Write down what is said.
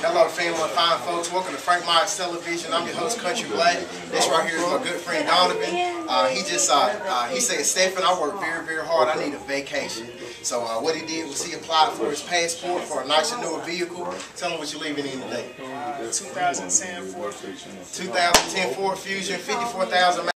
Hello, family, fine folks. Welcome to Frank Myers Television. I'm your host, Country Black. This right here is my good friend Donovan. Uh, he just uh, uh, he said, Stephen, I work very, very hard. I need a vacation. So uh, what he did was he applied for his passport for a nicer, newer vehicle. Tell him what you're leaving in today. Uh, 2010 Ford 2010 Ford Fusion, 54,000